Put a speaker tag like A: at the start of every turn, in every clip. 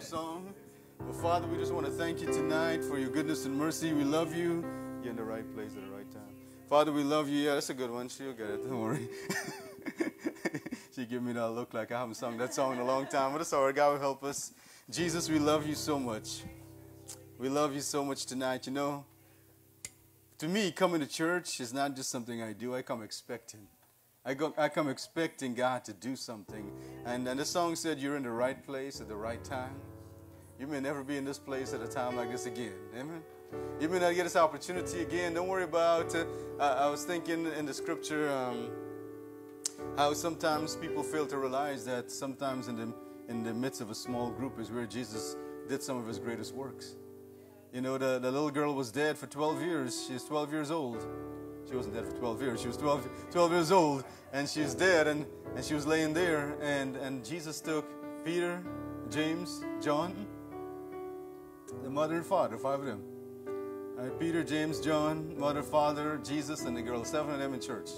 A: song. But Father, we just want to thank you tonight for your goodness and mercy. We love you. You're in the right place at the right time. Father, we love you. Yeah, that's a good one. She'll get it. Don't worry. she give me that look like I haven't sung that song in a long time. But it's all right. God will help us. Jesus, we love you so much. We love you so much tonight. You know, to me, coming to church is not just something I do. I come expecting. I, go, I come expecting God to do something. And, and the song said, You're in the right place at the right time. You may never be in this place at a time like this again. Amen. You may not get this opportunity again. Don't worry about it. I was thinking in the scripture um, how sometimes people fail to realize that sometimes in the, in the midst of a small group is where Jesus did some of his greatest works. You know, the, the little girl was dead for 12 years. She's 12 years old. She wasn't dead for 12 years. She was 12, 12 years old, and she's dead, and, and she was laying there. And, and Jesus took Peter, James, John, the mother and father, five of them. Right, Peter, James, John, mother, father, Jesus, and the girl, seven of them in church.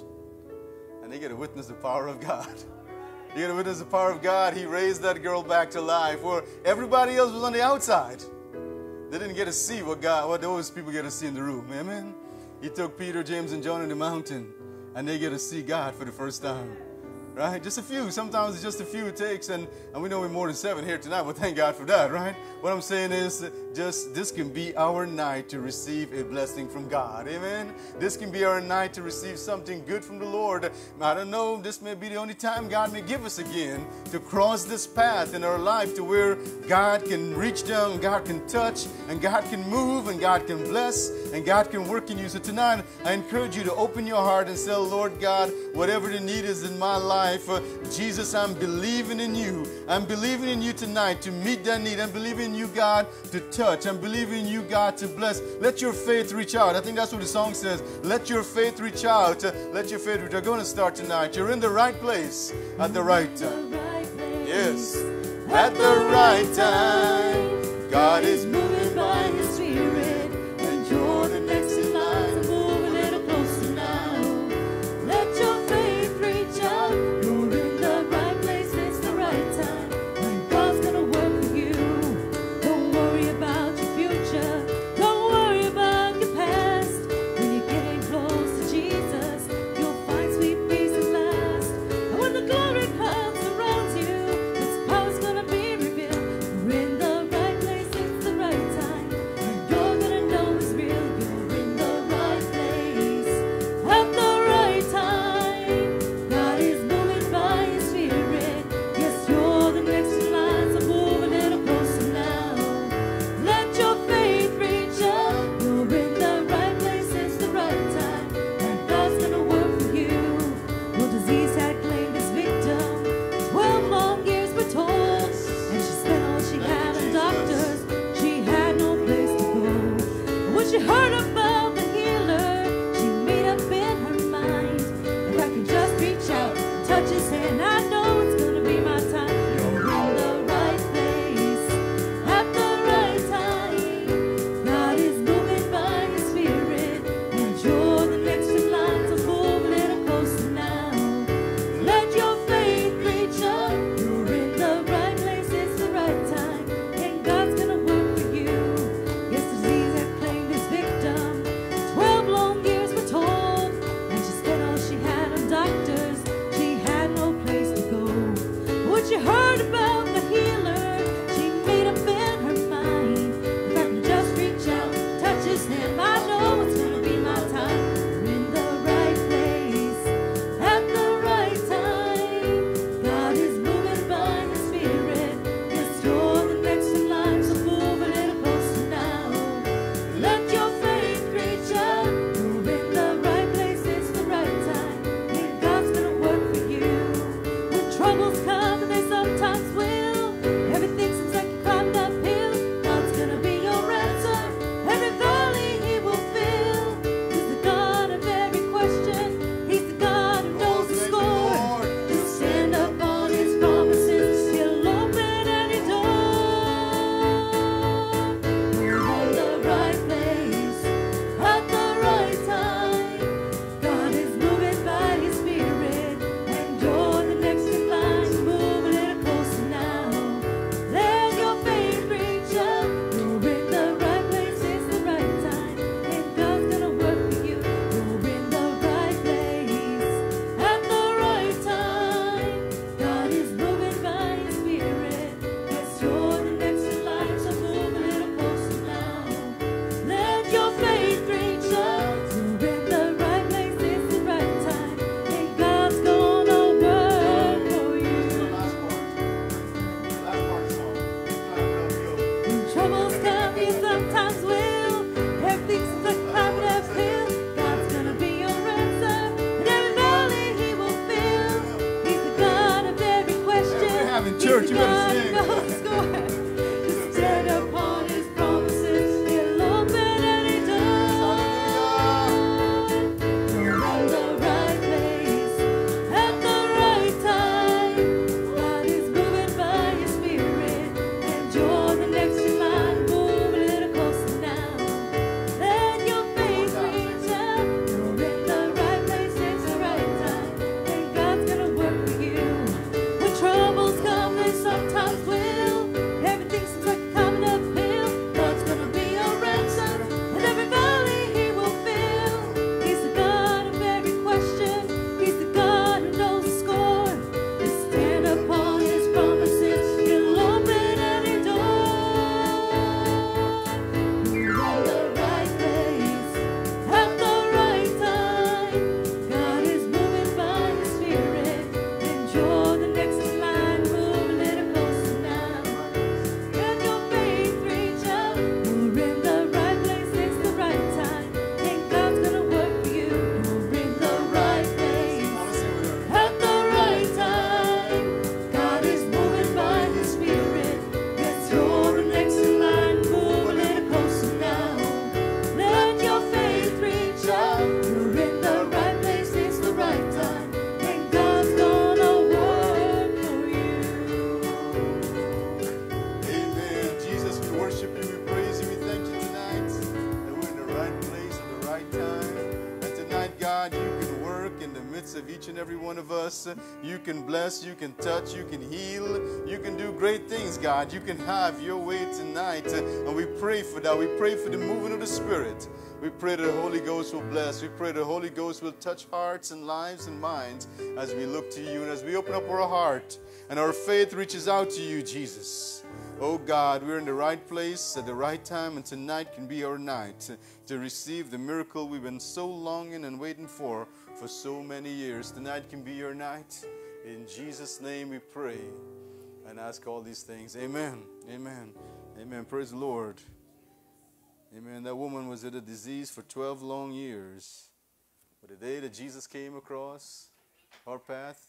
A: And they get to witness the power of God. They get to witness the power of God. He raised that girl back to life where everybody else was on the outside. They didn't get to see what God, what those people get to see in the room. Amen. He took Peter, James, and John in the mountain, and they get to see God for the first time right? Just a few. Sometimes it's just a few it takes, and, and we know we're more than seven here tonight, but thank God for that, right? What I'm saying is just this can be our night to receive a blessing from God. Amen. This can be our night to receive something good from the Lord. I don't know, this may be the only time God may give us again to cross this path in our life to where God can reach down, God can touch, and God can move, and God can bless, and God can work in you. So tonight, I encourage you to open your heart and say, Lord God, whatever the need is in my life, uh, Jesus, I'm believing in you. I'm believing in you tonight to meet that need. I'm believing in you, God, to touch. I'm believing in you, God, to bless. Let your faith reach out. I think that's what the song says. Let your faith reach out. Uh, let your faith reach out. Going to start tonight. You're in the right place at the right time. Yes, at the right time. God is moving by His Spirit. Church. You
B: word of You
A: can bless, you can touch, you can heal, you can do great things, God. You can have your way tonight. And we pray for that. We pray for the moving of the Spirit. We pray that the Holy Ghost will bless. We pray the Holy Ghost will touch hearts and lives and minds as we look to you and as we open up our heart and our faith reaches out to you, Jesus. Oh God, we're in the right place at the right time, and tonight can be our night to receive the miracle we've been so longing and waiting for for so many years. Tonight can be your night. In Jesus' name we pray and ask all these things. Amen. Amen. Amen. Praise the Lord. Amen. That woman was in a disease for 12 long years. But the day that Jesus came across her path,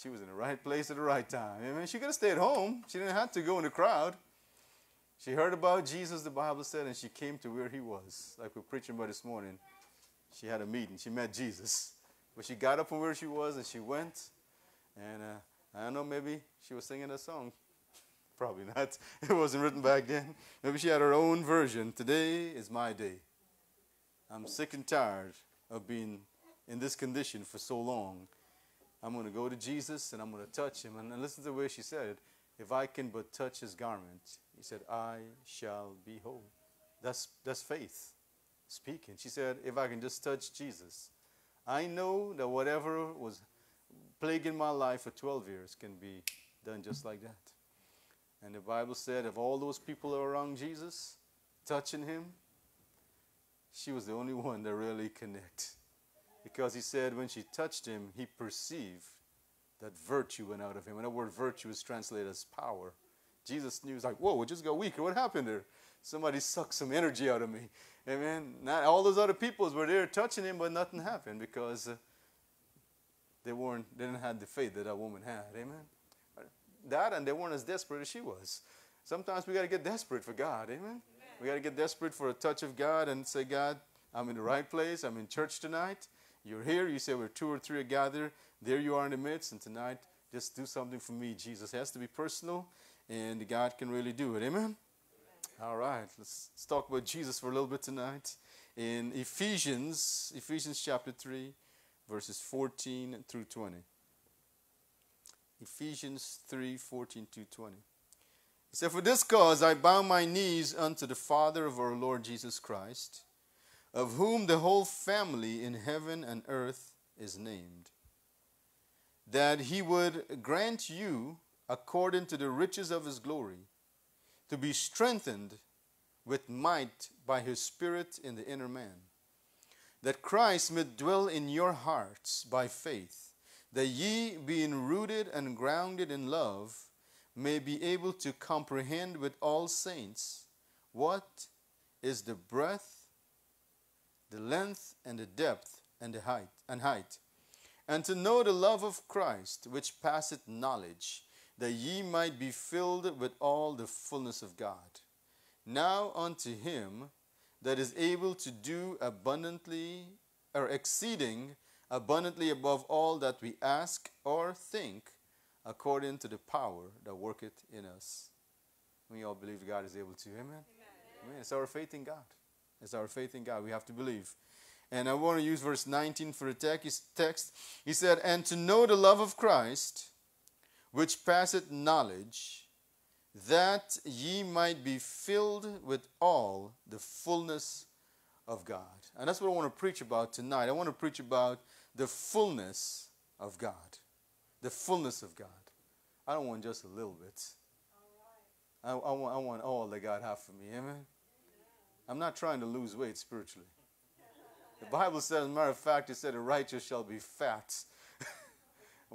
A: she was in the right place at the right time. Amen. She could have stayed at home. She didn't have to go in the crowd. She heard about Jesus, the Bible said, and she came to where he was. Like we're preaching about this morning. She had a meeting. She met Jesus. But she got up from where she was and she went. And uh, I don't know, maybe she was singing a song. Probably not. It wasn't written back then. Maybe she had her own version. Today is my day. I'm sick and tired of being in this condition for so long. I'm going to go to Jesus and I'm going to touch him. And, and listen to the way she said it. If I can but touch his garment, he said, I shall be whole. That's, that's faith speaking. She said, if I can just touch Jesus, I know that whatever was plaguing my life for 12 years can be done just like that. And the Bible said, if all those people are around Jesus, touching him, she was the only one that really connected. Because he said when she touched him, he perceived that virtue went out of him. And that word virtue is translated as power. Jesus knew, he was like, whoa, it just got weaker. What happened there? Somebody sucked some energy out of me. Amen. Not all those other peoples were there touching him, but nothing happened because uh, they weren't, they didn't have the faith that that woman had. Amen. That and they weren't as desperate as she was. Sometimes we got to get desperate for God. Amen. Amen. We got to get desperate for a touch of God and say, God, I'm in the right place. I'm in church tonight. You're here. You say we're two or three are gathered. There you are in the midst. And tonight, just do something for me, Jesus. It has to be personal, and God can really do it. Amen? All right. Let's, let's talk about Jesus for a little bit tonight. In Ephesians, Ephesians chapter 3, verses 14 through 20. Ephesians 3 14 to 20. He said, For this cause I bow my knees unto the Father of our Lord Jesus Christ, of whom the whole family in heaven and earth is named, that he would grant you, according to the riches of his glory, to be strengthened with might by his Spirit in the inner man, that Christ may dwell in your hearts by faith that ye, being rooted and grounded in love, may be able to comprehend with all saints what is the breadth, the length, and the depth, and the height, and height, and to know the love of Christ, which passeth knowledge, that ye might be filled with all the fullness of God. Now unto him that is able to do abundantly or exceeding abundantly above all that we ask or think, according to the power that worketh in us. We all believe God is able to. Amen. Amen. Amen. It's our faith in God. It's our faith in God. We have to believe. And I want to use verse 19 for the text. He said, And to know the love of Christ, which passeth knowledge, that ye might be filled with all the fullness of God. And that's what I want to preach about tonight. I want to preach about the fullness of God. The fullness of God. I don't want just a little bit. I, I, want, I want all that God has for me. Amen? I'm not trying to lose weight spiritually. The Bible says, as a matter of fact, it said, the righteous shall be fat.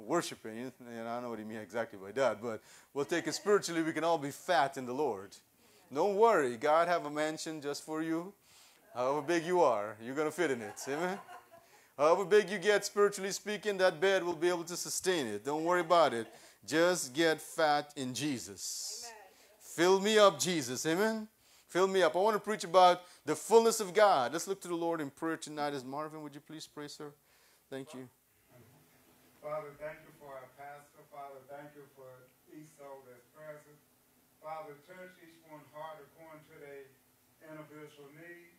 A: Worshiping, and I don't know what he means exactly by that, but we'll take it spiritually, we can all be fat in the Lord. Don't worry, God have a mansion just for you. However big you are, you're going to fit in it. Amen? However big you get, spiritually speaking, that bed will be able to sustain it. Don't worry about it. Just get fat in Jesus. Fill me up, Jesus. Amen. Fill me up. I want to preach about the fullness of God. Let's look to the Lord in prayer tonight. As Marvin, would you please pray, sir? Thank you.
C: Father, thank you for our pastor. Father, thank you for each soul that's present. Father, touch each one heart according to their individual need.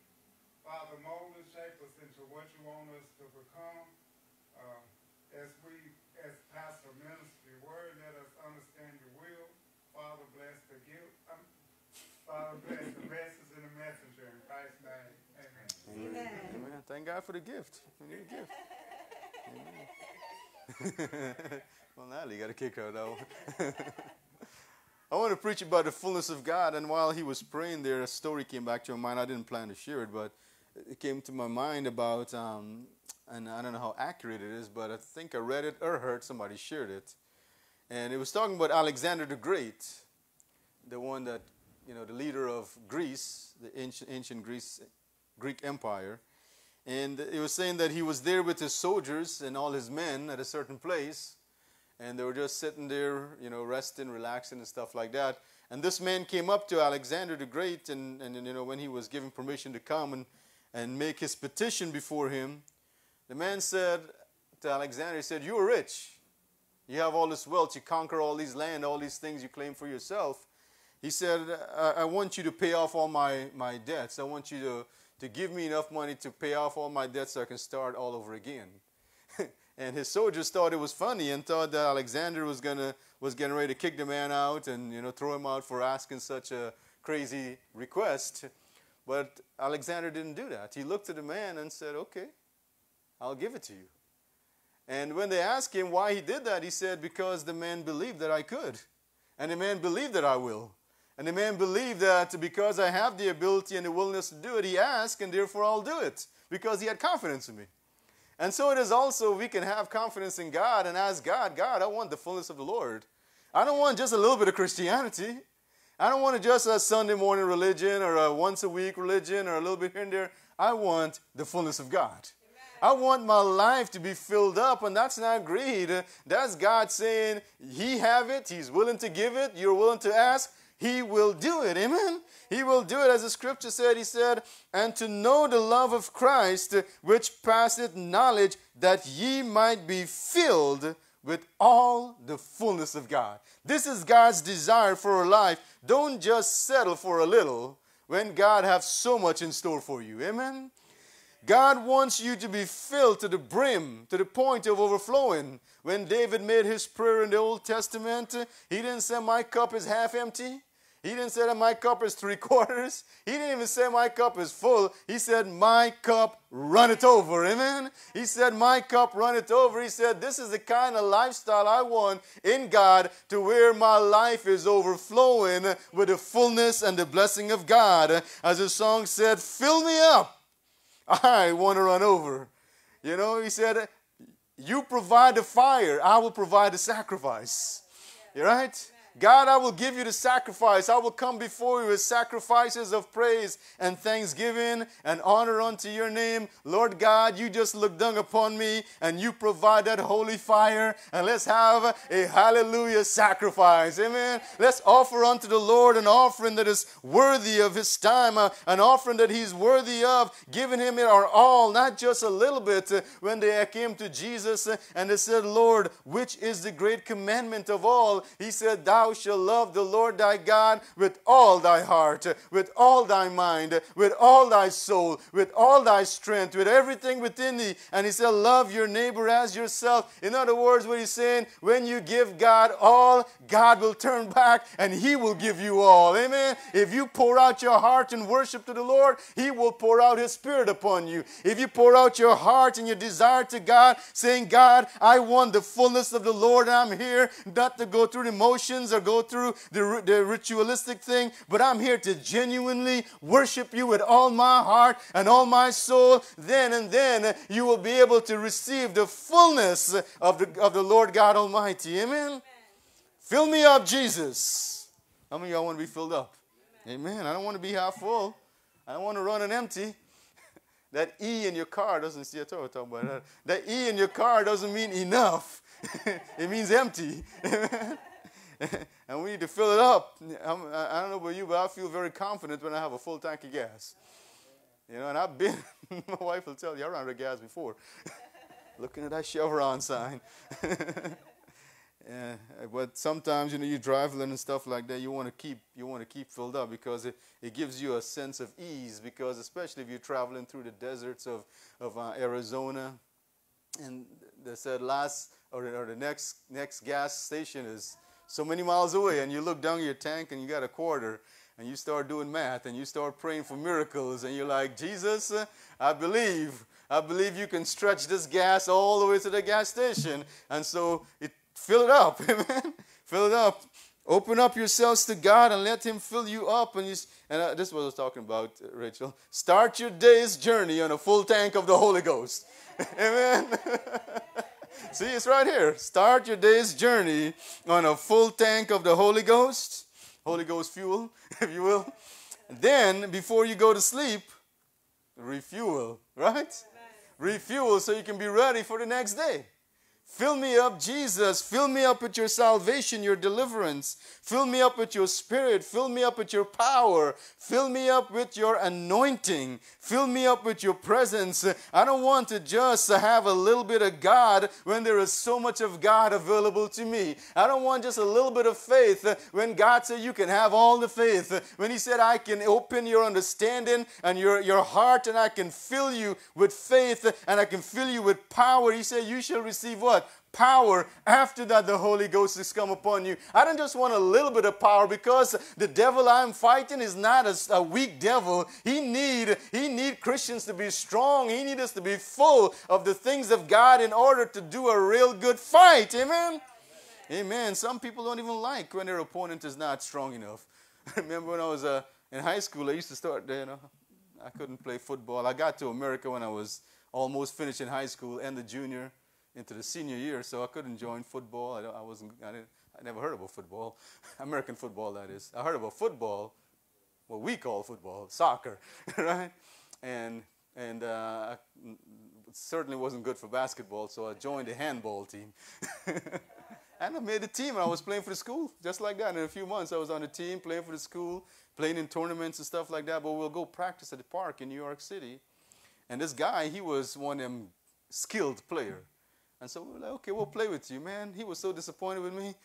C: Father, mold and shape us into what you want us to become. Uh, as we, as pastor ministry word, let us understand your will. Father, bless the gift. Um, Father, bless the message and the messenger in Christ's name. Amen.
A: Amen. Amen. Thank God for the gift. We need a gift. well, you got to kick her though. I want to preach about the fullness of God. And while he was praying there, a story came back to my mind. I didn't plan to share it, but it came to my mind about, um, and I don't know how accurate it is, but I think I read it or heard somebody shared it. And it was talking about Alexander the Great, the one that, you know, the leader of Greece, the ancient, ancient Greece, Greek Empire. And it was saying that he was there with his soldiers and all his men at a certain place. And they were just sitting there, you know, resting, relaxing, and stuff like that. And this man came up to Alexander the Great, and, and you know, when he was given permission to come and and make his petition before him, the man said to Alexander, he said, You're rich. You have all this wealth. You conquer all these land, all these things you claim for yourself. He said, I, I want you to pay off all my, my debts. I want you to, to give me enough money to pay off all my debts so I can start all over again. and his soldiers thought it was funny and thought that Alexander was gonna was getting ready to kick the man out and you know throw him out for asking such a crazy request. But Alexander didn't do that. He looked at the man and said, Okay, I'll give it to you. And when they asked him why he did that, he said, Because the man believed that I could. And the man believed that I will. And the man believed that because I have the ability and the willingness to do it, he asked, and therefore I'll do it. Because he had confidence in me. And so it is also, we can have confidence in God and ask God, God, I want the fullness of the Lord. I don't want just a little bit of Christianity. I don't want just a Sunday morning religion or a once a week religion or a little bit here and there. I want the fullness of God. I want my life to be filled up, and that's not greed. That's God saying, He have it, He's willing to give it, you're willing to ask, He will do it. Amen? He will do it. As the scripture said, He said, and to know the love of Christ, which passeth knowledge, that ye might be filled with all the fullness of God. This is God's desire for our life. Don't just settle for a little when God has so much in store for you. Amen. God wants you to be filled to the brim, to the point of overflowing. When David made his prayer in the Old Testament, he didn't say, My cup is half empty. He didn't say that my cup is three quarters. He didn't even say my cup is full. He said, My cup runneth over. Amen. He said, My cup runneth over. He said, This is the kind of lifestyle I want in God to where my life is overflowing with the fullness and the blessing of God. As the song said, Fill me up. I want to run over. You know, he said, You provide the fire, I will provide the sacrifice. You're right? God, I will give you the sacrifice. I will come before you with sacrifices of praise and thanksgiving and honor unto your name. Lord God, you just look down upon me and you provide that holy fire. And let's have a hallelujah sacrifice. Amen. Let's offer unto the Lord an offering that is worthy of his time, uh, an offering that he's worthy of, giving him it our all, not just a little bit. Uh, when they came to Jesus uh, and they said, Lord, which is the great commandment of all? He said, Thou shalt love the Lord thy God with all thy heart, with all thy mind, with all thy soul, with all thy strength, with everything within thee. And he said, Love your neighbor as yourself. In other words, what he's saying, when you give God all, God will turn back and he will give you all. Amen. If you pour out your heart in worship to the Lord, he will pour out his spirit upon you. If you pour out your heart and your desire to God, saying, God, I want the fullness of the Lord, I'm here not to go through the motions or go through the, the ritualistic thing, but I'm here to genuinely worship you with all my heart and all my soul. Then and then you will be able to receive the fullness of the, of the Lord God Almighty. Amen. Fill me up, Jesus. How many of y'all want to be filled up? Amen. I don't want to be half full. I don't want to run on empty. That E in your car doesn't see a talk about that. That E in your car doesn't mean enough. it means empty. and we need to fill it up. I'm, I don't know about you, but I feel very confident when I have a full tank of gas. You know, and I've been, my wife will tell you, I ran out of gas before. Looking at that Chevron sign. Yeah, but sometimes you know you drive and stuff like that. You want to keep you want to keep filled up because it, it gives you a sense of ease. Because especially if you're traveling through the deserts of of uh, Arizona, and they said last or, or the next next gas station is so many miles away, and you look down your tank and you got a quarter, and you start doing math and you start praying for miracles, and you're like, Jesus, I believe. I believe you can stretch this gas all the way to the gas station. And so it Fill it up, amen. Fill it up. Open up yourselves to God and let Him fill you up. And, you, and uh, this is what I was talking about, uh, Rachel. Start your day's journey on a full tank of the Holy Ghost. Amen. See, it's right here. Start your day's journey on a full tank of the Holy Ghost, Holy Ghost fuel, if you will. Then, before you go to sleep, refuel, right? Refuel so you can be ready for the next day. Fill me up, Jesus. Fill me up with your salvation, your deliverance. Fill me up with your spirit. Fill me up with your power. Fill me up with your anointing. Fill me up with your presence. I don't want to just have a little bit of God when there is so much of God available to me. I don't want just a little bit of faith when God said you can have all the faith. When He said, I can open your understanding and your, your heart and I can fill you with faith and I can fill you with power. He said, You shall receive what? Power after that the holy ghost has come upon you. I don't just want a little bit of power because the devil i'm fighting is not a, a, weak devil. He need he need christians to be strong. He need us to be full of the things of god in order to do a real good fight. Amen? Amen. Some people don't even like when their opponent is not strong enough. Remember when i was uh, in high school i used to start you know i couldn't play football. I got to america when i was almost finishing high school and the junior into the senior year, so I couldn't join football. I, I wasn't. I, I never heard about football, American football, that is. I heard about football, what we call football, soccer, right? And and uh, certainly wasn't good for basketball, so I joined the handball team. and I made a team, and I was playing for the school, just like that. In a few months, I was on the team, playing for the school, playing in tournaments and stuff like that. But we'll go practice at the park in New York City. And this guy, he was one of them skilled player. And so we were like, okay, we'll play with you, man. He was so disappointed with me.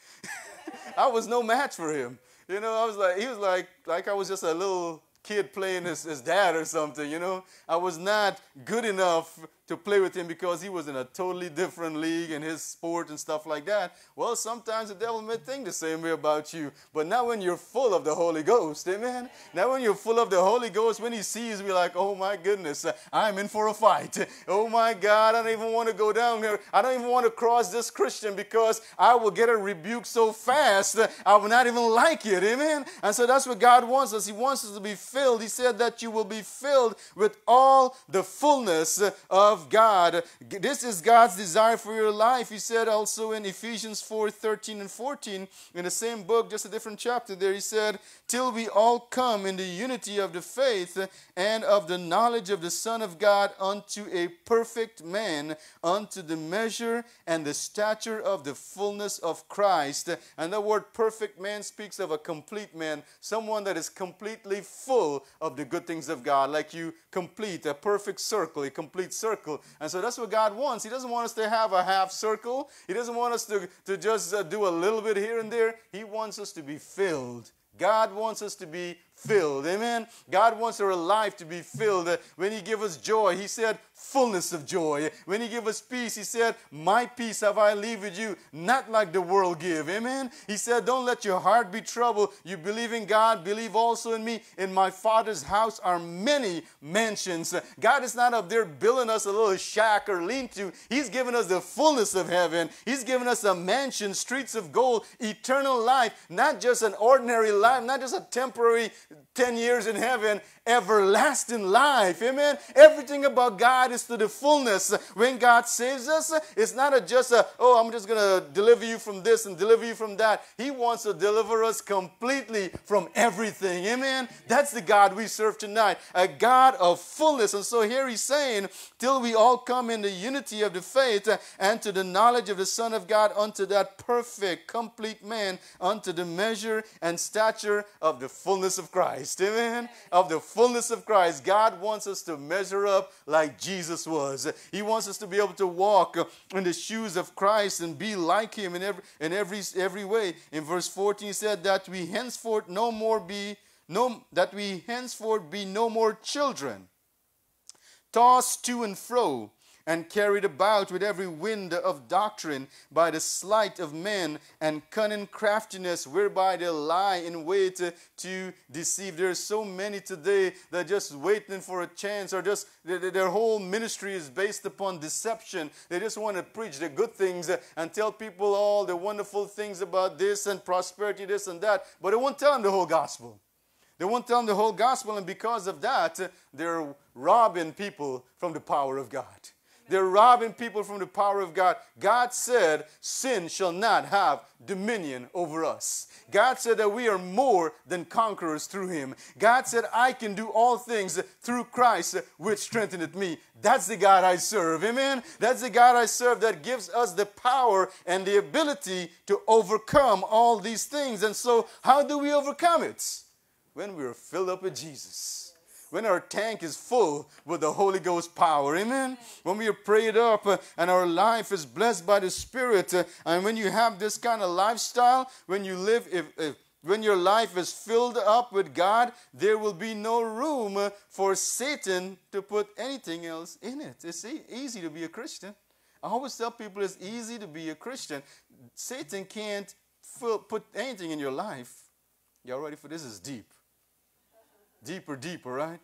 A: I was no match for him. You know, I was like, he was like, like I was just a little kid playing his, his dad or something, you know. I was not good enough to play with him because he was in a totally different league and his sport and stuff like that. Well, sometimes the devil may think the same way about you, but not when you're full of the Holy Ghost, amen? Now, when you're full of the Holy Ghost, when he sees me like, oh my goodness, uh, I'm in for a fight. Oh my God, I don't even want to go down here. I don't even want to cross this Christian because I will get a rebuke so fast, I will not even like it, amen? And so that's what God wants us. He wants us to be filled. He said that you will be filled with all the fullness uh, of of God. This is God's desire for your life. He said also in Ephesians 4 13 and 14, in the same book, just a different chapter there, he said, Till we all come in the unity of the faith and of the knowledge of the Son of God unto a perfect man, unto the measure and the stature of the fullness of Christ. And the word perfect man speaks of a complete man, someone that is completely full of the good things of God, like you complete a perfect circle, a complete circle. And so that's what God wants. He doesn't want us to have a half circle, He doesn't want us to, to just uh, do a little bit here and there. He wants us to be filled. God wants us to be filled. Amen. God wants our life to be filled. When He give us joy, He said, fullness of joy. When He gave us peace, He said, My peace have I leave with you, not like the world give. Amen. He said, Don't let your heart be troubled. You believe in God, believe also in me. In my Father's house are many mansions. God is not up there building us a little shack or lean to. He's given us the fullness of heaven. He's given us a mansion, streets of gold, eternal life, not just an ordinary life, not just a temporary 10 years in heaven, everlasting life. Amen. Everything about God to the fullness. When God saves us, it's not a just a, oh, I'm just going to deliver you from this and deliver you from that. He wants to deliver us completely from everything. Amen. That's the God we serve tonight, a God of fullness. And so here he's saying, till we all come in the unity of the faith and to the knowledge of the Son of God unto that perfect, complete man, unto the measure and stature of the fullness of Christ. Amen. Of the fullness of Christ. God wants us to measure up like Jesus was. He wants us to be able to walk in the shoes of Christ and be like him in every in every every way. In verse 14 he said that we henceforth no more be no that we henceforth be no more children tossed to and fro and carried about with every wind of doctrine by the sleight of men and cunning craftiness whereby they lie in wait to deceive. There are so many today that just waiting for a chance or just their whole ministry is based upon deception. They just want to preach the good things and tell people all the wonderful things about this and prosperity, this and that, but they won't tell them the whole gospel. They won't tell them the whole gospel, and because of that, they're robbing people from the power of God. They're robbing people from the power of God. God said, Sin shall not have dominion over us. God said that we are more than conquerors through Him. God said, I can do all things through Christ, which strengtheneth me. That's the God I serve. Amen. That's the God I serve that gives us the power and the ability to overcome all these things. And so, how do we overcome it? When we are filled up with Jesus when our tank is full with the Holy Ghost power. Amen. When we are prayed up uh, and our life is blessed by the Spirit, uh, and when you have this kind of lifestyle, when you live, if, if when your life is filled up with God, there will be no room uh, for Satan to put anything else in it. It's easy to be a Christian. I always tell people it's easy to be a Christian. Satan can't fill, put anything in your life. Y'all ready for this? Is deep deeper, deeper, right?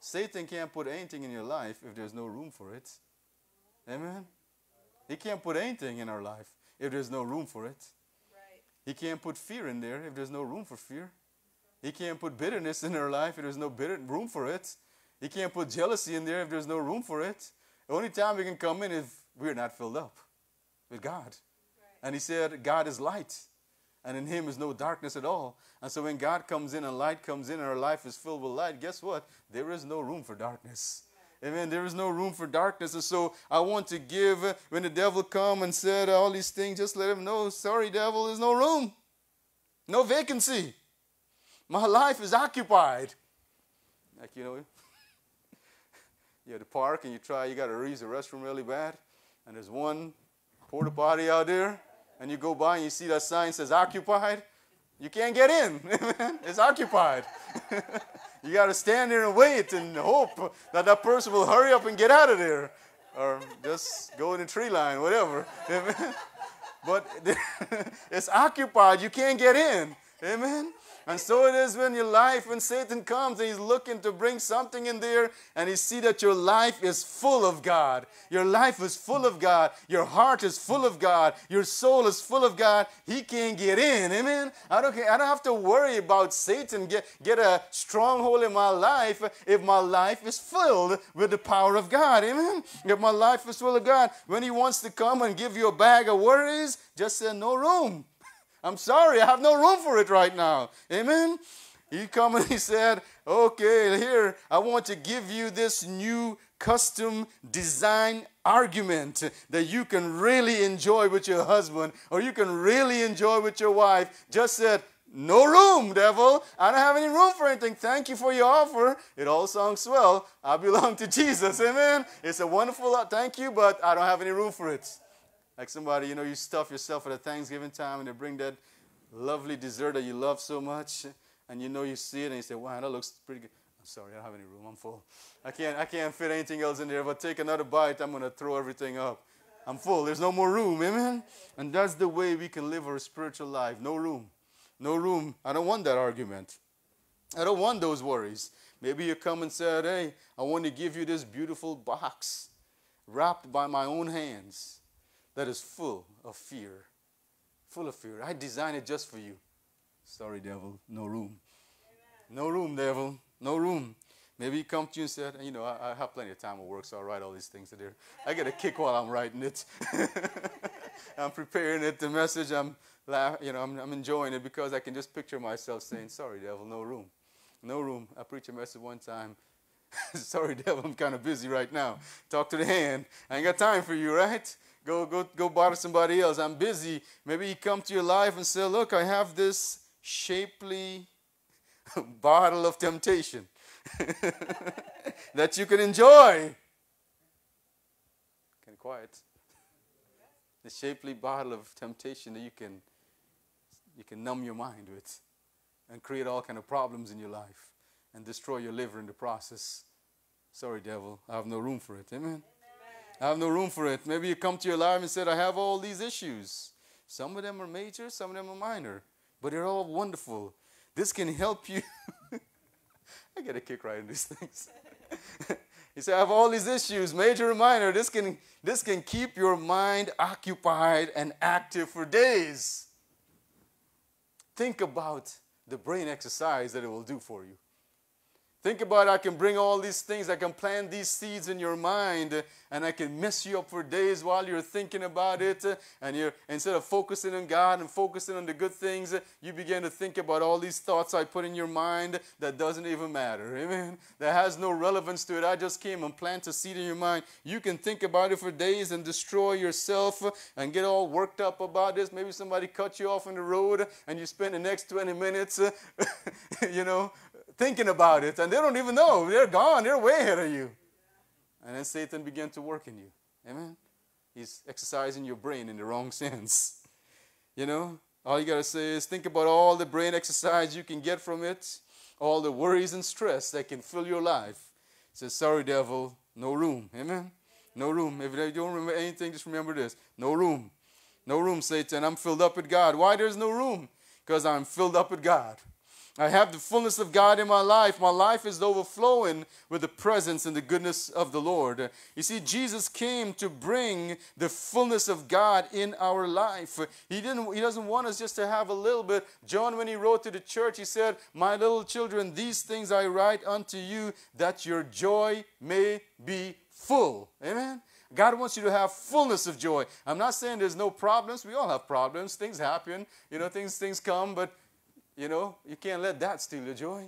A: Satan can't put anything in your life if there's no room for it. Amen? He can't put anything in our life if there's no room for it. Right. He can't put fear in there if there's no room for fear. He can't put bitterness in our life if there's no bitter room for it. He can't put jealousy in there if there's no room for it. The only time we can come in if we're not filled up with God. Right. And he said, God is light and in him is no darkness at all. And so when God comes in and light comes in and our life is filled with light, guess what? There is no room for darkness. Amen. There is no room for darkness. And so I want to give, when the devil come and said all these things, just let him know, sorry, devil, there's no room. No vacancy. My life is occupied. Like, you know, you're at the park and you try, you got to use the restroom really bad, and there's one porta potty out there and you go by and you see that sign says occupied, you can't get in. it's occupied. you got to stand there and wait and hope that that person will hurry up and get out of there or just go in the tree line, whatever. but it's occupied. You can't get in. Amen. And so it is when your life, when Satan comes and he's looking to bring something in there and he see that your life is full of God. Your life is full of God. Your heart is full of God. Your soul is full of God. He can't get in. Amen. I don't, I don't have to worry about Satan get, get a stronghold in my life if my life is filled with the power of God. Amen. If my life is full of God, when he wants to come and give you a bag of worries, just say no room. I'm sorry, I have no room for it right now. Amen. He come and he said, Okay, here, I want to give you this new custom design argument that you can really enjoy with your husband or you can really enjoy with your wife. Just said, no room, devil. I don't have any room for anything. Thank you for your offer. It all sounds swell. I belong to Jesus. Amen. It's a wonderful uh, thank you, but I don't have any room for it. Like somebody, you know, you stuff yourself at a Thanksgiving time and they bring that lovely dessert that you love so much, and you know you see it and you say, wow, that looks pretty good. I'm sorry, I don't have any room. I'm full. I can't, I can't fit anything else in there. If I take another bite, I'm going to throw everything up. I'm full. There's no more room. Amen? And that's the way we can live our spiritual life. No room. No room. I don't want that argument. I don't want those worries. Maybe you come and said, hey, I want to give you this beautiful box wrapped by my own hands that is full of fear. Full of fear. I designed it just for you. Sorry, devil, no room. Amen. No room, devil, no room. Maybe he come to you and said, you know, I, I, have plenty of time at work, so I'll write all these things there. I get a kick while I'm writing it. I'm preparing it, the message, I'm, laughing, you know, I'm, I'm enjoying it because I can just picture myself saying, sorry, devil, no room. No room. I preached a message one time. sorry, devil, I'm kind of busy right now. Talk to the hand. I ain't got time for you, right? Go, go, go bother somebody else. I'm busy. Maybe you come to your life and say, Look, I have this shapely bottle of temptation that you can enjoy. Can quiet. The shapely bottle of temptation that you can you can numb your mind with and create all kind of problems in your life and destroy your liver in the process. Sorry, devil, I have no room for it. Amen. I have no room for it. Maybe you come to your life and said, I have all these issues. Some of them are major, some of them are minor, but they're all wonderful. This can help you. I get a kick right in these things. you say, I have all these issues, major or minor. This can, this can keep your mind occupied and active for days. Think about the brain exercise that it will do for you. Think about I can bring all these things, I can plant these seeds in your mind, and I can mess you up for days while you're thinking about it. And you're instead of focusing on God and focusing on the good things, you begin to think about all these thoughts I put in your mind that doesn't even matter. Amen. That has no relevance to it. I just came and planted a seed in your mind. You can think about it for days and destroy yourself and get all worked up about this. Maybe somebody cut you off on the road and you spend the next 20 minutes, you know, thinking about it, and they don't even know. They're gone, they're way ahead of you. And then Satan began to work in you. Amen? He's exercising your brain in the wrong sense. You know, all you got to say is think about all the brain exercise you can get from it, all the worries and stress that can fill your life. Say, sorry, devil, no room. Amen? No room. If you don't remember anything, just remember this no room. No room, Satan. I'm filled up with God. Why there's no room? Because I'm filled up with God. I have the fullness of God in my life. My life is overflowing with the presence and the goodness of the Lord. You see, Jesus came to bring the fullness of God in our life. He didn't he doesn't want us just to have a little bit. John, when he wrote to the church, he said, My little children, these things I write unto you, that your joy may be full. Amen. God wants you to have fullness of joy. I'm not saying there's no problems. We all have problems. Things happen. You know, things things come, but you know, you can't let that steal your joy.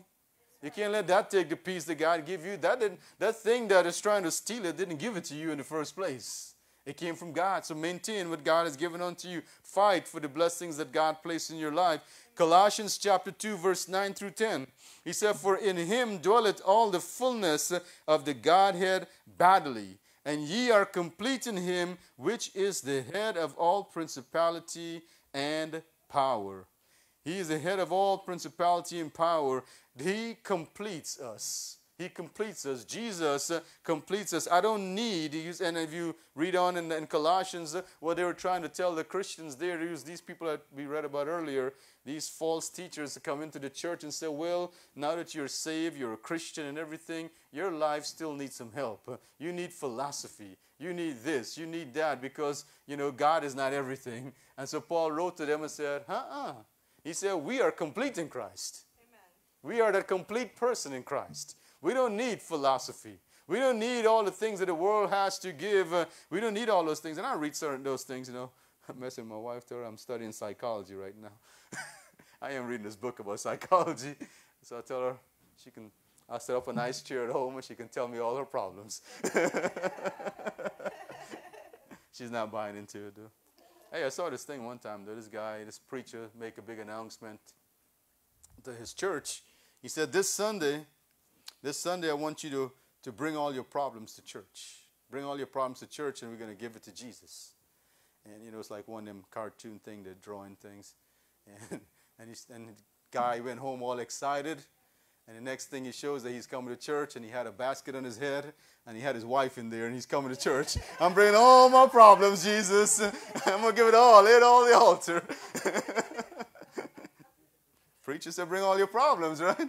A: You can't let that take the peace that God give you. That, that thing that is trying to steal it didn't give it to you in the first place. It came from God. So maintain what God has given unto you. Fight for the blessings that God placed in your life. Colossians chapter 2, verse 9 through 10. He said, For in him dwelleth all the fullness of the Godhead bodily, and ye are complete in him, which is the head of all principality and power. He is the head of all principality and power. He completes us. He completes us. Jesus uh, completes us. I don't need, and if you read on in, in Colossians, uh, what they were trying to tell the Christians there, use these people that we read about earlier, these false teachers come into the church and say, well, now that you're saved, you're a Christian and everything, your life still needs some help. You need philosophy. You need this. You need that because, you know, God is not everything. And so Paul wrote to them and said, uh-uh. He said, we are complete in Christ. Amen. We are the complete person in Christ. We don't need philosophy. We don't need all the things that the world has to give. Uh, we don't need all those things. And I read certain those things, you know. I'm messing with my wife there. I'm studying psychology right now. I am reading this book about psychology. So I tell her she can I'll set up a nice chair at home and she can tell me all her problems. She's not buying into it though. Hey, I saw this thing one time though. This guy, this preacher, make a big announcement to his church. He said, This Sunday, this Sunday I want you to, to bring all your problems to church. Bring all your problems to church and we're going to give it to Jesus. And you know, it's like one of them cartoon thing, the drawing things. And and, he, and the guy went home all excited. And the next thing he shows that he's coming to church and he had a basket on his head and he had his wife in there and he's coming to church. I'm bringing all my problems, Jesus. I'm going to give it all, lay it all on the altar. Preacher said, bring all your problems, right?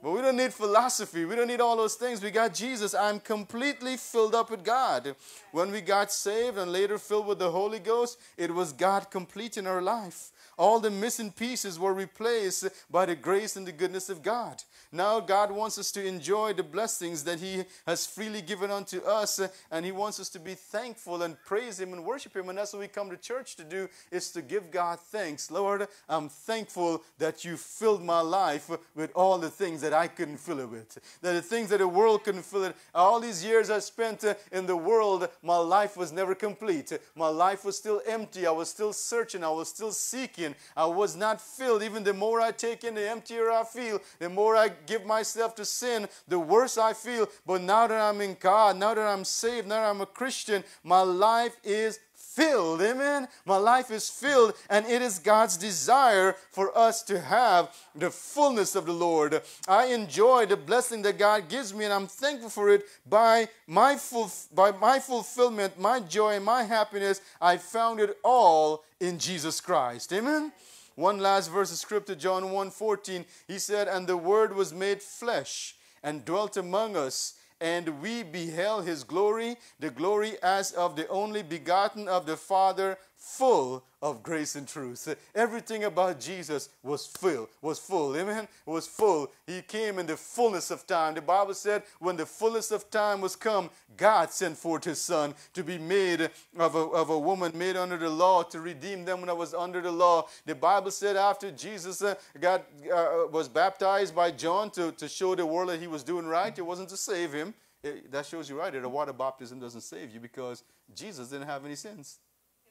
A: But we don't need philosophy. We don't need all those things. We got Jesus. I'm completely filled up with God. When we got saved and later filled with the Holy Ghost, it was God complete in our life. All the missing pieces were replaced by the grace and the goodness of God. Now, God wants us to enjoy the blessings that He has freely given unto us, and He wants us to be thankful and praise Him and worship Him. And that's what we come to church to do, is to give God thanks. Lord, I'm thankful that you filled my life with all the things that I couldn't fill it with. That the things that the world couldn't fill it. All these years I spent in the world, my life was never complete. My life was still empty. I was still searching. I was still seeking. I was not filled. Even the more I take in, the emptier I feel. The more I give myself to sin, the worse I feel. But now that I'm in God, now that I'm saved, now that I'm a Christian, my life is filled. Amen. My life is filled, and it is God's desire for us to have the fullness of the Lord. I enjoy the blessing that God gives me, and I'm thankful for it by my full by my fulfillment, my joy, my happiness. I found it all in Jesus Christ. Amen. One last verse of scripture, John 1:14. He said, And the word was made flesh and dwelt among us and we beheld his glory, the glory as of the only begotten of the Father, full of grace and truth. Everything about Jesus was full, was full. Amen. Was full. He came in the fullness of time. The Bible said when the fullness of time was come, God sent forth his son to be made of a, of a woman made under the law to redeem them that was under the law. The Bible said after Jesus uh, got, uh, was baptized by John to, to show the world that he was doing right, it wasn't to save him. It, that shows you right that a water baptism doesn't save you because Jesus didn't have any sins.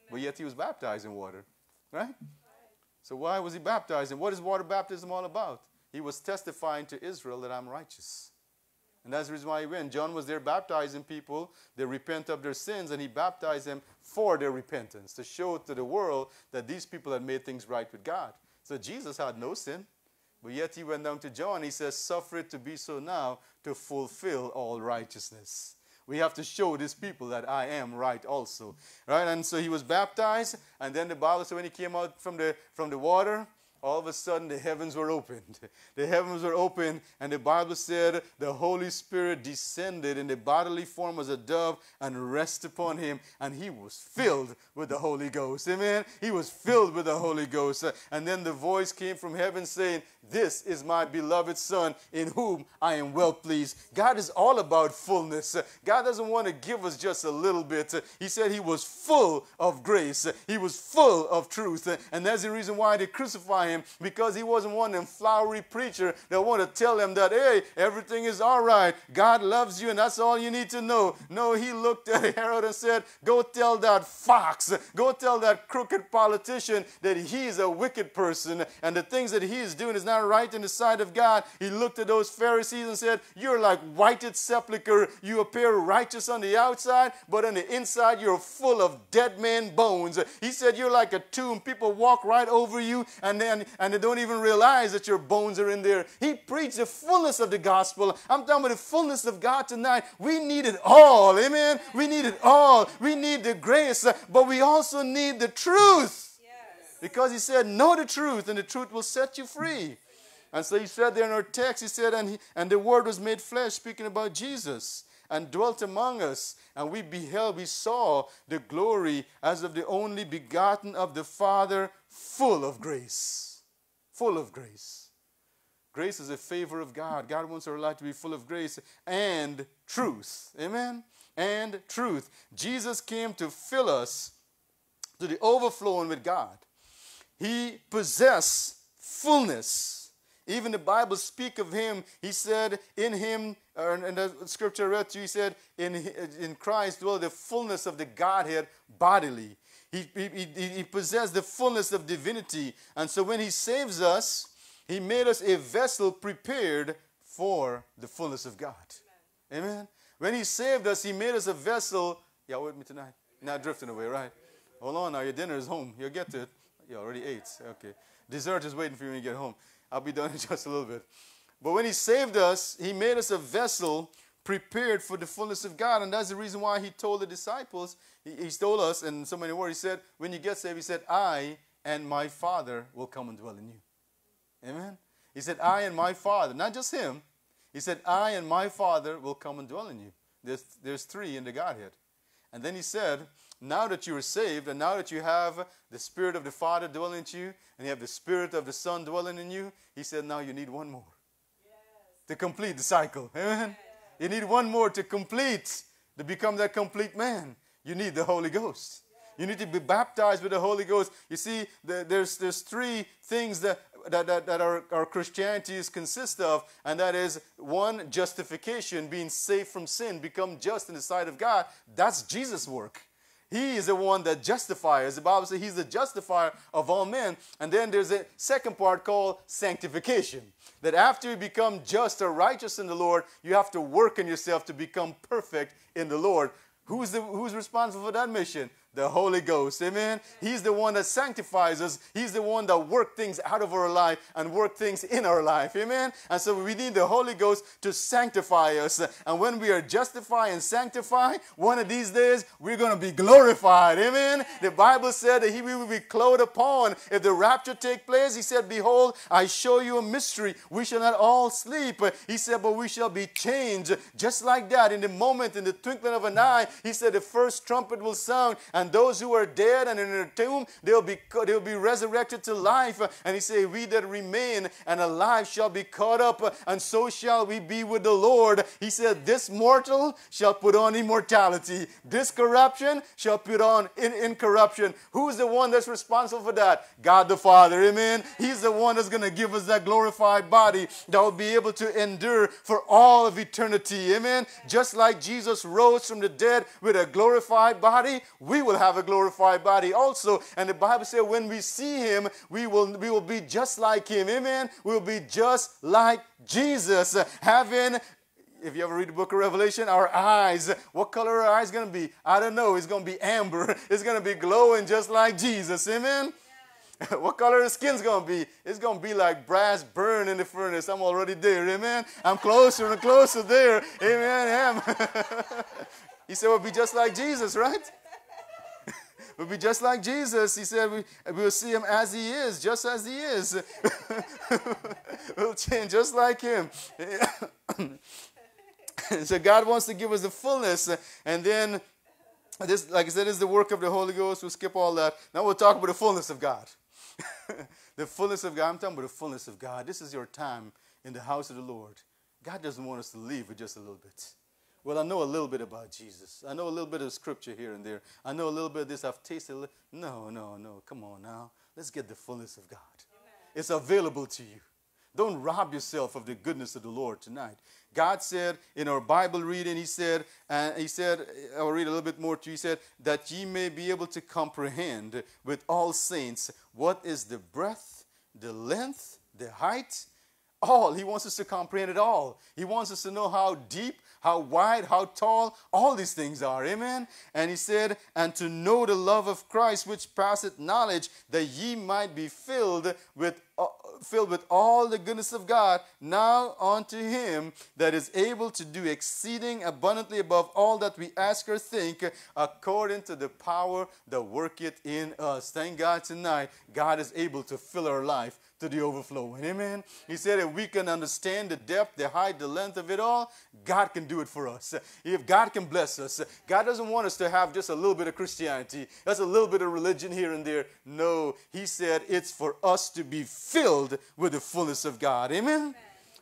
A: But yet he was baptized in water, right? So why was he baptized? And what is water baptism all about? He was testifying to Israel that I'm righteous. And that's the reason why he went. John was there baptizing people. They repent of their sins, and he baptized them for their repentance to show to the world that these people had made things right with God. So Jesus had no sin. But yet he went down to John. He says, Suffer it to be so now to fulfill all righteousness. We have to show these people that I am right also. Right? And so he was baptized, and then the Bible said when he came out from the from the water, all of a sudden the heavens were opened. The heavens were opened, and the Bible said the Holy Spirit descended in the bodily form as a dove and rested upon him, and he was filled with the Holy Ghost. Amen. He was filled with the Holy Ghost. Uh, and then the voice came from heaven saying, This is my beloved Son, in whom I am well pleased. God is all about fullness. Uh, God doesn't want to give us just a little bit. Uh, he said he was full of grace, he was full of truth. And that's the reason why they crucified him because he wasn't one of them flowery preacher that want to tell him that, hey, everything is all right. God loves you and that's all you need to know. No, he looked at Herod and said, go tell that fox, go tell that crooked politician that he's a wicked person and the things that he is doing is not right in the sight of God. He looked at those Pharisees and said, you're like whited sepulchre. You appear righteous on the outside, but on the inside you're full of dead man bones. He said, you're like a tomb. People walk right over you and then and, and they don't even realize that your bones are in there. He preached the fullness of the gospel. I'm talking about the fullness of God tonight. We need it all. Amen. We need it all. We need the grace, but we also need the truth. Because he said, Know the truth, and the truth will set you free. And so he said there in our text, he said, and, he, and the word was made flesh, speaking about Jesus, and dwelt among us. And we beheld, we saw the glory as of the only begotten of the Father, full of grace. Full of grace. Grace is a favor of God. God wants our life to be full of grace and truth. Amen? And truth. Jesus came to fill us to the overflowing with God. He possessed fullness. Even the Bible speak of him. He said, in him, or in the scripture read to you, he said, in, in Christ dwell the fullness of the Godhead bodily. He, he, he, possessed the fullness of divinity. And so when he saves us, he made us a vessel prepared for the fullness of God. Amen. Amen. When he saved us, he made us a vessel. Y'all with me tonight? Not drifting away, right? Hold on now, your dinner is home. You'll get to it. You already ate. Okay. Dessert is waiting for you when you get home. I'll be done in just a little bit. But when he saved us, he made us a vessel prepared for the fullness of God. And that's the reason why he told the disciples, he, he told us in so many words, he said, when you get saved, he said, I and my Father will come and dwell in you. Amen. He said, I and my Father, not just him. He said, I and my Father will come and dwell in you. There's, there's three in the Godhead. And then he said, now that you are saved and now that you have the Spirit of the Father dwelling in you and you have the Spirit of the Son dwelling in you, he said, now you need one more yes. to complete the cycle. Amen. Yes. You need one more to complete, to become that complete man. You need the Holy Ghost. You need to be baptized with the Holy Ghost. You see, the, there's, there's three things that, that, that, that our, our Christianity is consist of, and that is one, justification, being saved from sin, become just in the sight of God. That's Jesus' work. He is the one that justifies. The Bible says he's the justifier of all men. And then there's a second part called sanctification. That after you become just or righteous in the Lord, you have to work on yourself to become perfect in the Lord. Who's, the, who's responsible for that mission? The Holy Ghost. Amen. He's the one that sanctifies us. He's the one that work things out of our life and work things in our life. Amen. And so we need the Holy Ghost to sanctify us. And when we are justified and sanctified, one of these days we're going to be glorified. Amen. The Bible said that he will be clothed upon. If the rapture take place, he said, Behold, I show you a mystery. We shall not all sleep. He said, but we shall be changed. Just like that, in the moment, in the twinkling of an eye, he said, the first trumpet will sound and and those who are dead and in their tomb, they'll be, they'll be resurrected to life. And he said, We that remain and alive shall be caught up, and so shall we be with the Lord. He said, This mortal shall put on immortality, this corruption shall put on in, incorruption. Who's the one that's responsible for that? God the Father. Amen. He's the one that's going to give us that glorified body that will be able to endure for all of eternity. Amen. Just like Jesus rose from the dead with a glorified body, we will will have a glorified body also. And the Bible says when we see him, we will, we will be just like him. Amen. We'll be just like Jesus, having if you ever read the book of Revelation, our eyes, what color are our eyes going to be? I don't know. It's going to be amber. It's going to be glowing just like Jesus. Amen? what color the skin's going to be? It's going to be like brass burned in the furnace. I'm already there. Amen? I'm closer and closer there. Amen? he said, we'll be just like Jesus, right? We'll be just like Jesus. He said we, we'll see him as he is, just as he is. we'll change just like him. so God wants to give us the fullness. And then, this, like I said, is the work of the Holy Ghost. We'll skip all that. Now we'll talk about the fullness of God. the fullness of God. I'm talking about the fullness of God. This is your time in the house of the Lord. God doesn't want us to leave with just a little bit. Well, I know a little bit about Jesus. I know a little bit of scripture here and there. I know a little bit of this. I've tasted. No, no, no. Come on now. Let's get the fullness of God. Amen. It's available to you. Don't rob yourself of the goodness of the Lord tonight. God said in our Bible reading, He said, and He said, I'll read a little bit more to you. He said, that ye may be able to comprehend with all saints what is the breadth, the length, the height, all. He wants us to comprehend it all. He wants us to know how deep, how wide, how tall, all these things are. Amen. And he said, And to know the love of Christ which passeth knowledge, that ye might be filled with filled with all the goodness of God, now unto him that is able to do exceeding abundantly above all that we ask or think, according to the power that worketh in us. Thank God tonight, God is able to fill our life to the overflow. Amen. He said if we can understand the depth, the height, the length of it all, God can do it for us. If God can bless us, God doesn't want us to have just a little bit of Christianity, just a little bit of religion here and there. No, He said it's for us to be with the fullness of God. Amen.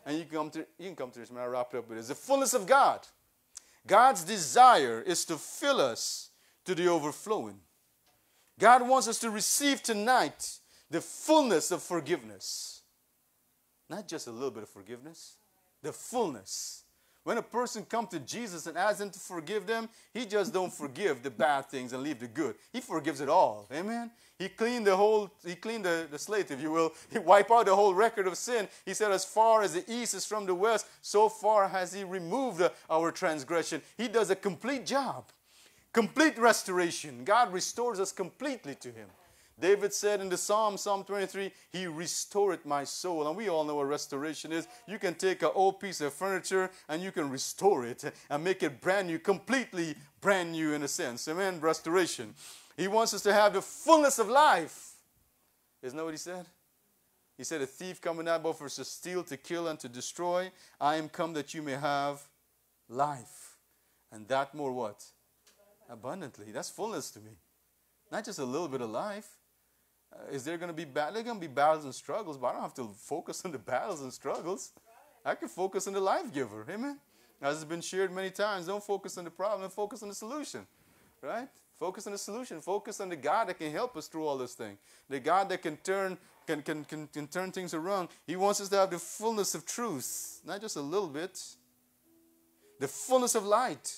A: And you can come to you can come to this when I wrap it up with this. The fullness of God. God's desire is to fill us to the overflowing. God wants us to receive tonight the fullness of forgiveness. Not just a little bit of forgiveness, the fullness. When a person comes to Jesus and asks him to forgive them, he just don't forgive the bad things and leave the good. He forgives it all. Amen. He cleaned the whole, he cleaned the, the slate, if you will. He wiped out the whole record of sin. He said, as far as the east is from the west, so far has he removed uh, our transgression. He does a complete job. Complete restoration. God restores us completely to him. David said in the Psalm, Psalm 23, He restored my soul. And we all know what restoration is. You can take an old piece of furniture and you can restore it and make it brand new, completely brand new in a sense. Amen. Restoration. He wants us to have the fullness of life. Isn't that what he said? He said, A thief coming out both for to steal, to kill, and to destroy. I am come that you may have life. And that more what? Abundantly. That's fullness to me. Not just a little bit of life. Is there going to be ba- there going to be battles and struggles, but I don't have to focus on the battles and struggles. I can focus on the life giver. Amen. As has been shared many times, don't focus on the problem, focus on the solution. Right? Focus on the solution. Focus on the God that can help us through all this thing. The God that can turn can, can, can, can turn things around. He wants us to have the fullness of truth, not just a little bit. The fullness of light.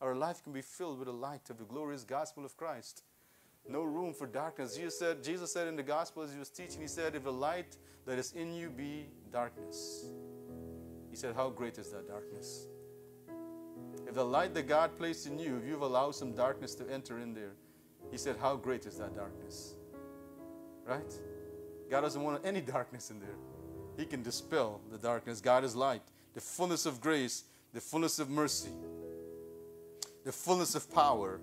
A: Our life can be filled with the light of the glorious gospel of Christ. No room for darkness. Jesus said, Jesus said in the gospel as he was teaching, he said, If the light that is in you be darkness. He said, How great is that darkness? If the light that God placed in you, if you've allowed some darkness to enter in there, he said, How great is that darkness? Right? God doesn't want any darkness in there. He can dispel the darkness. God is light, the fullness of grace, the fullness of mercy, the fullness of power,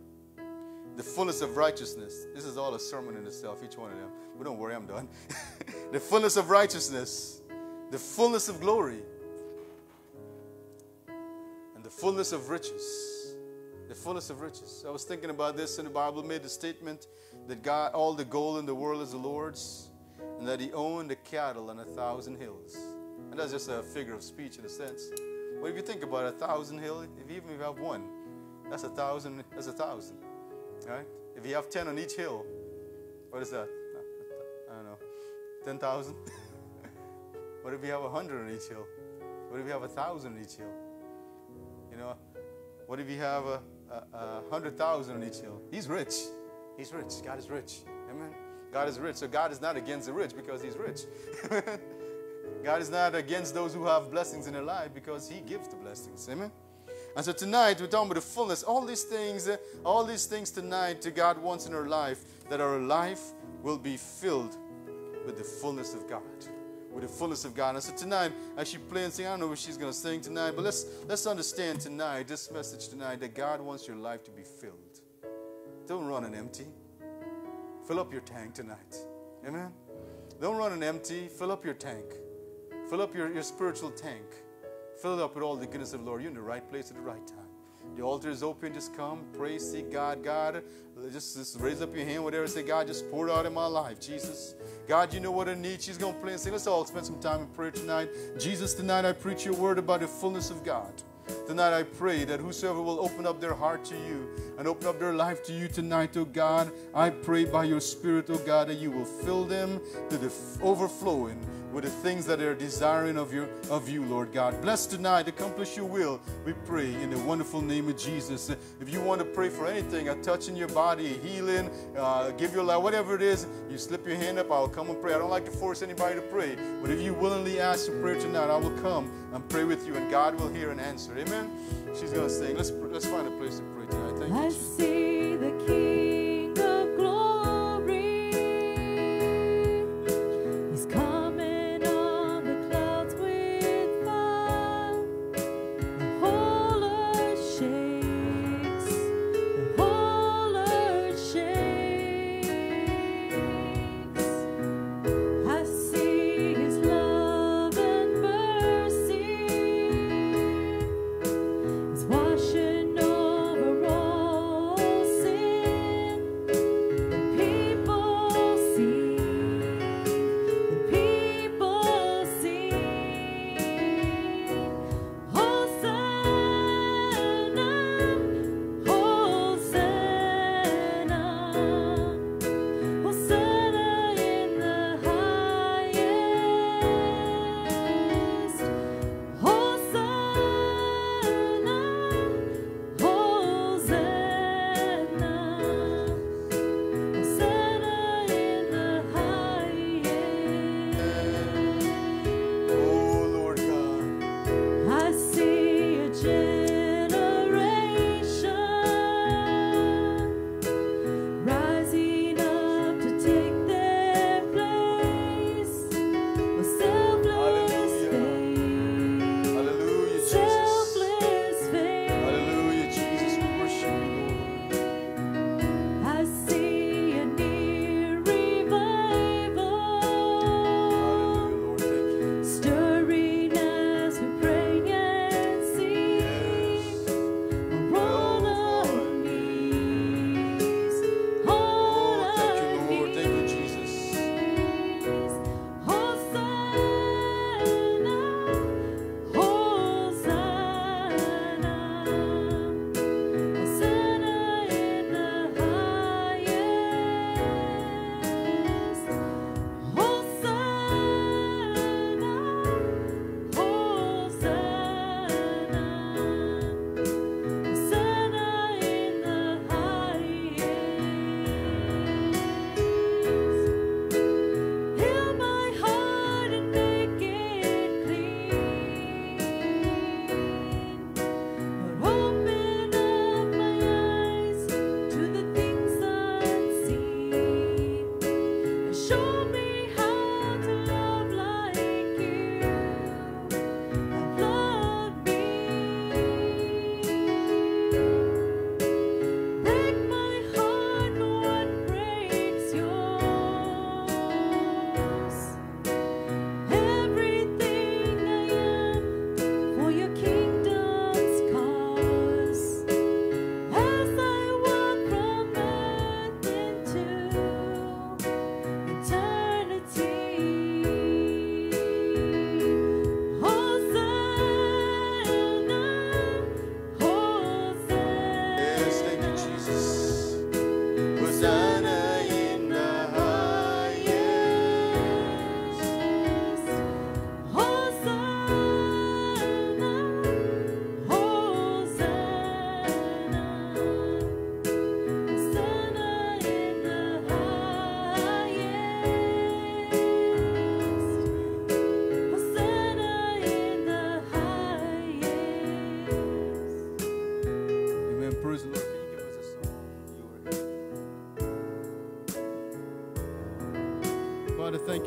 A: the fullness of righteousness. This is all a sermon in itself, each one of them. But don't worry, I'm done. the fullness of righteousness, the fullness of glory, and the fullness of riches. The fullness of riches. I was thinking about this, and the Bible made the statement that God, all the gold in the world is the Lord's, and that He owned the cattle on a thousand hills. And that's just a figure of speech in a sense. But if you think about a thousand hill, if even if you have one, that's a thousand. That's a thousand. Right? If you have 10 on each hill, what is that? I don't know. 10,000? what if you have 100 on each hill? What if you have 1,000 on each hill? You know, what if you have a, a, a 100,000 on each hill? He's rich. He's rich. God is rich. Amen. God is rich. So God is not against the rich because he's rich. God is not against those who have blessings in their life because he gives the blessings. Amen. And so tonight we're talking about the fullness. All these things, uh, all these things tonight to God wants in our life, that our life will be filled with the fullness of God. With the fullness of God. And so tonight, as she plays and sing, I don't know what she's gonna sing tonight, but let's let's understand tonight, this message tonight, that God wants your life to be filled. Don't run on empty. Fill up your tank tonight. Amen. Don't run on empty. Fill up your tank. Fill up your, your spiritual tank. Fill up with all the goodness of the Lord. You're in the right place at the right time. The altar is open. Just come, pray, seek God. God, just, just raise up your hand, whatever. Say, God, just pour it out in my life, Jesus. God, you know what I need. She's going to pray and sing. let's all spend some time in prayer tonight. Jesus, tonight I preach your word about the fullness of God. Tonight I pray that whosoever will open up their heart to you and open up their life to you tonight, oh God, I pray by your Spirit, oh God, that you will fill them to the overflowing with the things that they're desiring of you, of you, Lord God. Bless tonight, accomplish your will, we pray in the wonderful name of Jesus. If you want to pray for anything, a touch in your body, a healing, uh, give your life, whatever it is, you slip your hand up, I'll come and pray. I don't like to force anybody to pray, but if you willingly ask for prayer tonight, I will come and pray with you, and God will hear and answer. Amen. She's going to sing. Let's, let's find a place to pray tonight. Thank you.
B: I see the King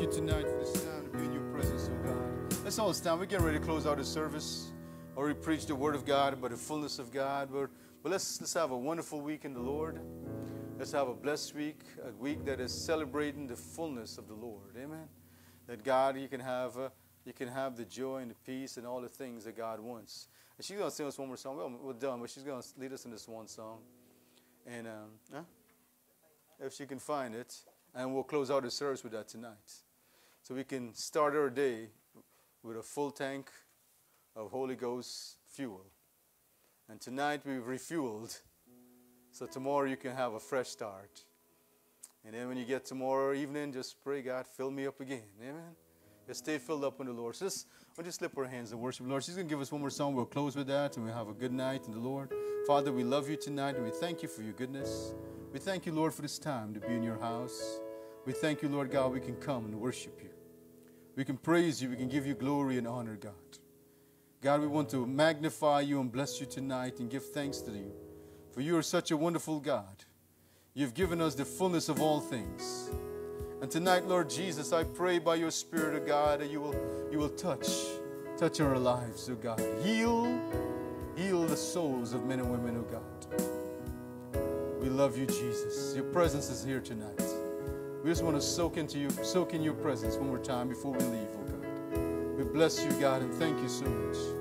A: you tonight for this time to be in your presence, oh God. Let's all stand. We're getting ready to close out the service. Already preached the word of God about the fullness of God. But, but let's let's have a wonderful week in the Lord. Let's have a blessed week, a week that is celebrating the fullness of the Lord. Amen. That God, you can have uh, you can have the joy and the peace and all the things that God wants. And she's gonna sing us one more song. Well, we're done, but she's gonna lead us in this one song. And um, huh? if she can find it, and we'll close out the service with that tonight, so we can start our day with a full tank of Holy Ghost fuel. And tonight we've refueled, so tomorrow you can have a fresh start. And then when you get tomorrow evening, just pray, God, fill me up again. Amen.
B: Let's stay filled up in the Lord. So just, we'll just slip our hands and worship the Lord. She's going to give us one more song. We'll close with that and we'll have a good night in the Lord. Father, we love you tonight and we thank you for your goodness. We thank you, Lord, for this time to be in your house. We thank you, Lord God, we can come and worship you. We can praise you. We can give you glory and honor, God. God, we want to magnify you and bless you tonight and give thanks to you. For you are such a wonderful God. You've given us the fullness of all things. And tonight, Lord Jesus, I pray by your Spirit, of God, that you will, you will touch, touch our lives, oh God. Heal, heal the souls of men and women, oh God. We love you, Jesus. Your presence is here tonight. We just want to soak into you, soak in your presence one more time before we leave, oh God. We bless you, God, and thank you so much.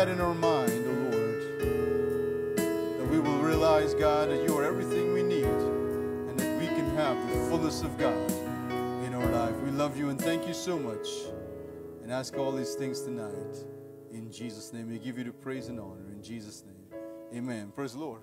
B: That in our mind, O Lord, that we will realize, God, that you are everything we need and that we can have the fullness of God in our life. We love you and thank you so much and ask all these things tonight. In Jesus' name, we give you the praise and honor. In Jesus' name,
A: Amen. Praise the Lord.